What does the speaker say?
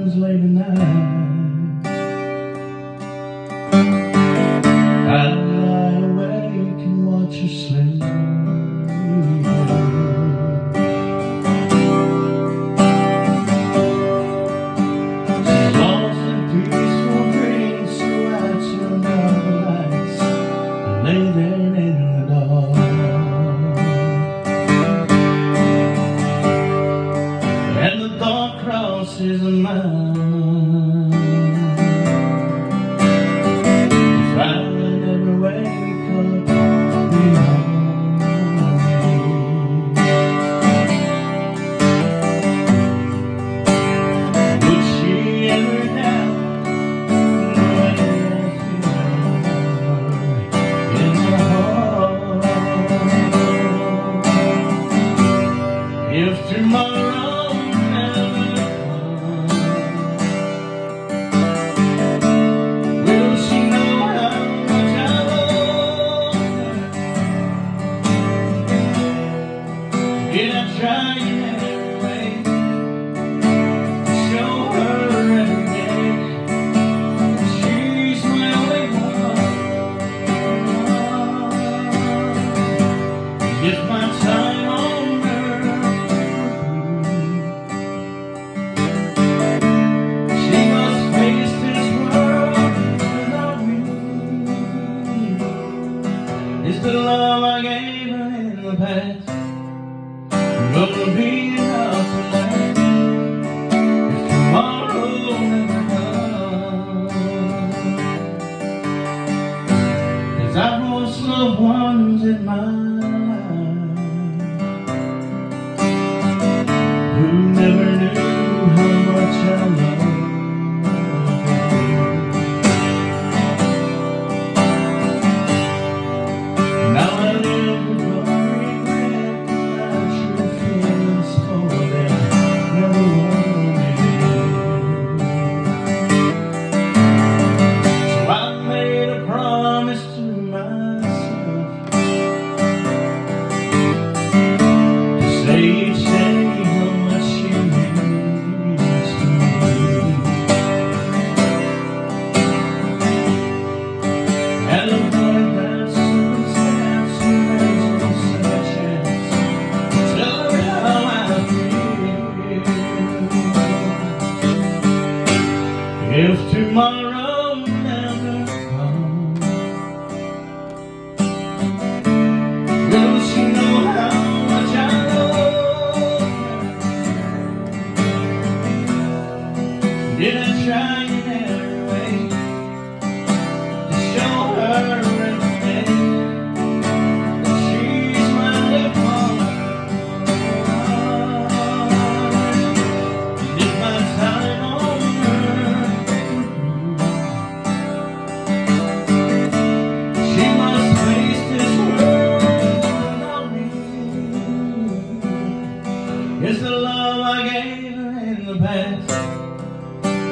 translating now. If tomorrow never comes, will she know how much I love her? Did I try the love I gave her in the past. Gonna be enough to last If tomorrow never comes. Cause I've lost loved ones in my If tomorrow never comes Will she know how much I love her? Did I try